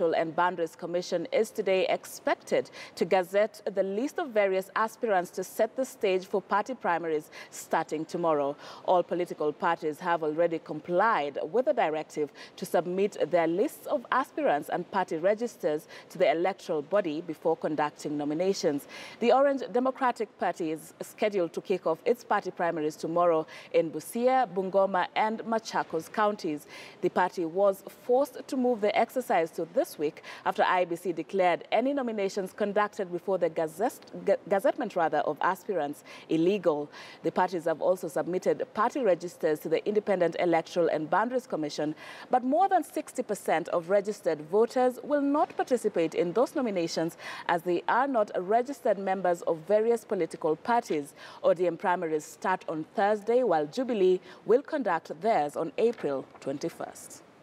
and Boundaries Commission is today expected to gazette the list of various aspirants to set the stage for party primaries starting tomorrow. All political parties have already complied with the directive to submit their lists of aspirants and party registers to the electoral body before conducting nominations. The Orange Democratic Party is scheduled to kick off its party primaries tomorrow in Busia, Bungoma and Machakos counties. The party was forced to move the exercise to this this week after IEBC declared any nominations conducted before the gazette, gazettement rather of aspirants illegal. The parties have also submitted party registers to the Independent Electoral and Boundaries Commission, but more than 60% of registered voters will not participate in those nominations as they are not registered members of various political parties. ODM primaries start on Thursday, while Jubilee will conduct theirs on April 21st.